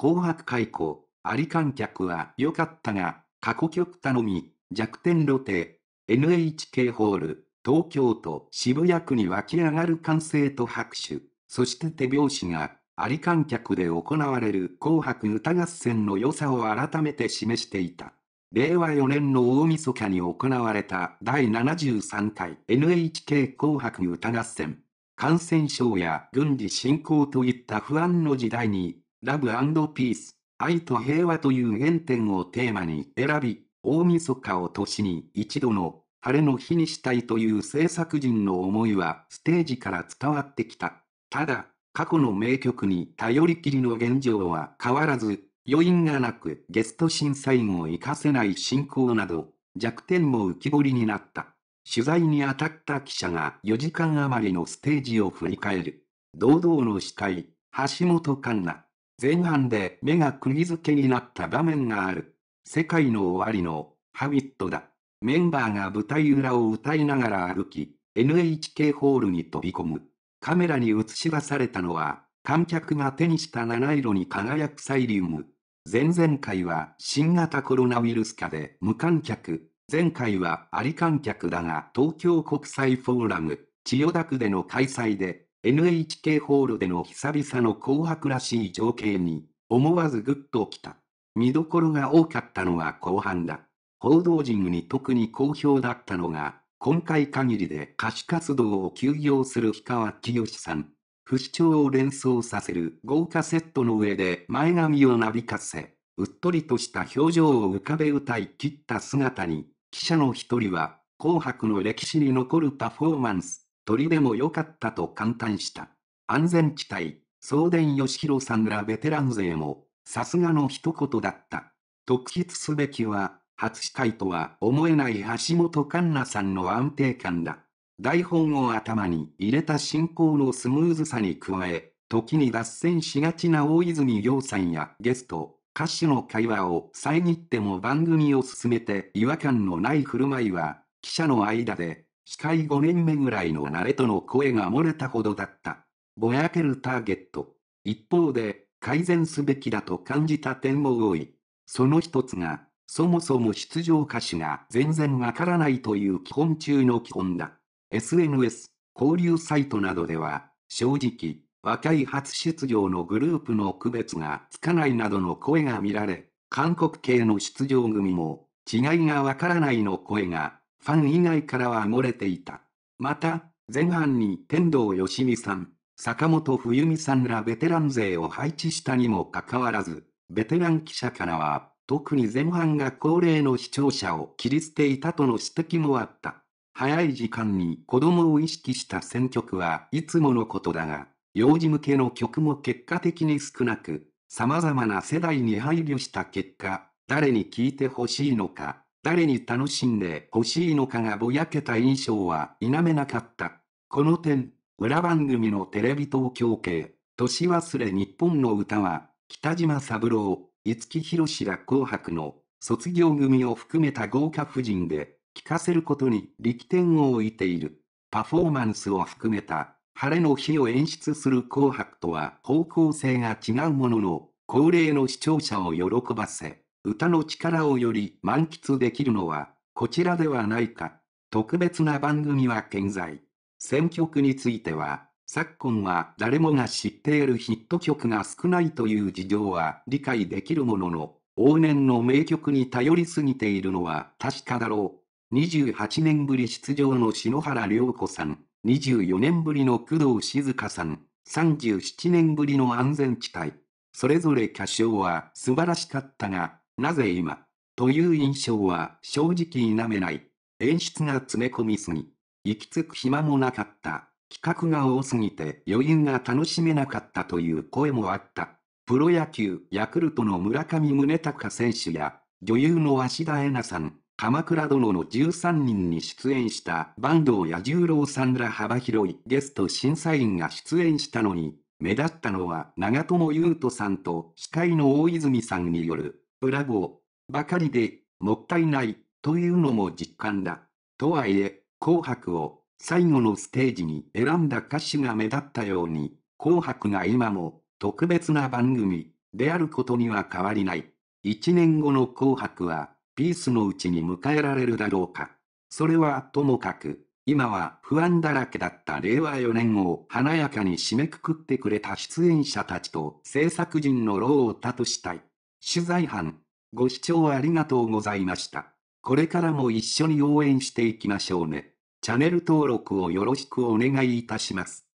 紅白開口、あり観客は良かったが、過去曲頼み、弱点露呈、NHK ホール、東京都渋谷区に湧き上がる歓声と拍手、そして手拍子が、あり観客で行われる紅白歌合戦の良さを改めて示していた。令和4年の大晦日に行われた第73回 NHK 紅白歌合戦。感染症や軍事侵攻といった不安の時代に、ラブピース、愛と平和という原点をテーマに選び、大晦日を年に一度の晴れの日にしたいという制作人の思いはステージから伝わってきた。ただ、過去の名曲に頼りきりの現状は変わらず、余韻がなくゲスト審査員を活かせない進行など、弱点も浮き彫りになった。取材に当たった記者が4時間余りのステージを振り返る。堂々の司会、橋本環奈。前半で目が釘付けになった場面がある。世界の終わりの、ハビットだ。メンバーが舞台裏を歌いながら歩き、NHK ホールに飛び込む。カメラに映し出されたのは、観客が手にした七色に輝くサイリウム。前々回は新型コロナウイルス下で無観客、前回はあり観客だが東京国際フォーラム、千代田区での開催で NHK ホールでの久々の紅白らしい情景に思わずグッときた。見どころが多かったのは後半だ。報道陣に特に好評だったのが、今回限りで歌手活動を休業する氷川きよしさん。不死鳥を連想させる豪華セットの上で前髪をなびかせ、うっとりとした表情を浮かべ歌い切った姿に、記者の一人は、紅白の歴史に残るパフォーマンス、鳥でも良かったと感嘆した。安全地帯、送電義弘さんらベテラン勢も、さすがの一言だった。特筆すべきは、初司会とは思えない橋本環奈さんの安定感だ。台本を頭に入れた進行のスムーズさに加え、時に脱線しがちな大泉洋さんやゲスト、歌手の会話を遮っても番組を進めて違和感のない振る舞いは、記者の間で、司会5年目ぐらいの慣れとの声が漏れたほどだった。ぼやけるターゲット。一方で、改善すべきだと感じた点も多い。その一つが、そもそも出場歌手が全然わからないという基本中の基本だ。SNS、交流サイトなどでは、正直、若い初出場のグループの区別がつかないなどの声が見られ、韓国系の出場組も、違いがわからないの声が、ファン以外からは漏れていた。また、前半に天童よしみさん、坂本冬美さんらベテラン勢を配置したにもかかわらず、ベテラン記者からは、特に前半が高齢の視聴者を切り捨ていたとの指摘もあった。早い時間に子供を意識した選曲はいつものことだが、幼児向けの曲も結果的に少なく、様々な世代に配慮した結果、誰に聴いてほしいのか、誰に楽しんでほしいのかがぼやけた印象は否めなかった。この点、裏番組のテレビ東京系、年忘れ日本の歌は、北島三郎、五木ひろしら紅白の卒業組を含めた豪華婦人で、聞かせることに力点を置いている。パフォーマンスを含めた晴れの日を演出する紅白とは方向性が違うものの、高齢の視聴者を喜ばせ、歌の力をより満喫できるのは、こちらではないか。特別な番組は健在。選曲については、昨今は誰もが知っているヒット曲が少ないという事情は理解できるものの、往年の名曲に頼りすぎているのは確かだろう。28年ぶり出場の篠原涼子さん、24年ぶりの工藤静香さん、37年ぶりの安全地帯。それぞれ歌唱は素晴らしかったが、なぜ今という印象は正直否めない。演出が詰め込みすぎ。行き着く暇もなかった。企画が多すぎて余韻が楽しめなかったという声もあった。プロ野球ヤクルトの村上宗隆選手や女優の鷲田恵奈さん、鎌倉殿の13人に出演した坂東彌十郎さんら幅広いゲスト審査員が出演したのに、目立ったのは長友佑都さんと司会の大泉さんによる、ブラボー、ばかりで、もったいない、というのも実感だ。とはいえ、紅白を最後のステージに選んだ歌手が目立ったように、紅白が今も特別な番組、であることには変わりない。一年後の紅白は、ピースのうちに迎えられるだろうか。それはともかく、今は不安だらけだった令和4年を華やかに締めくくってくれた出演者たちと制作陣の労を託したい。取材班、ご視聴ありがとうございました。これからも一緒に応援していきましょうね。チャンネル登録をよろしくお願いいたします。